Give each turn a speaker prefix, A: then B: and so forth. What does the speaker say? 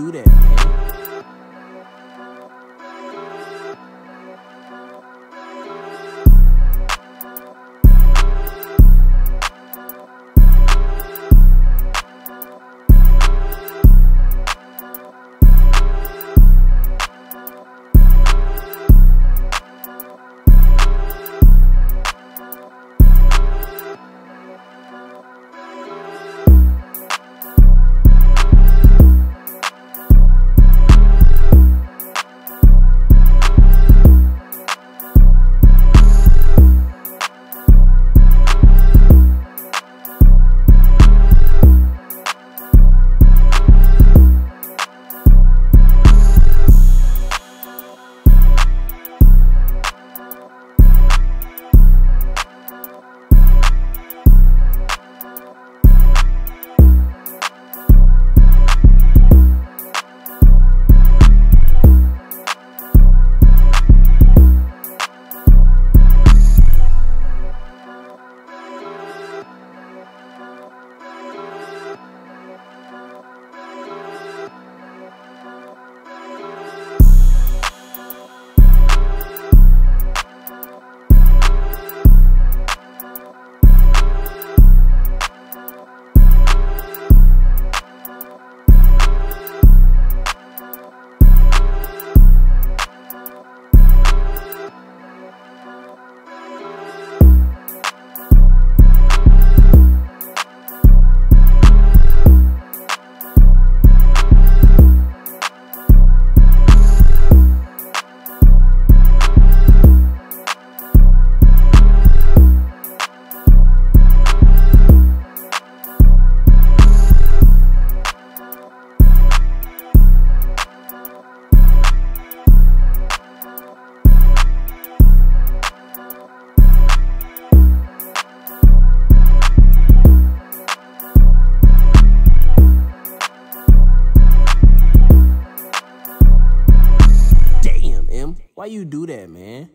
A: do that, you do that, man?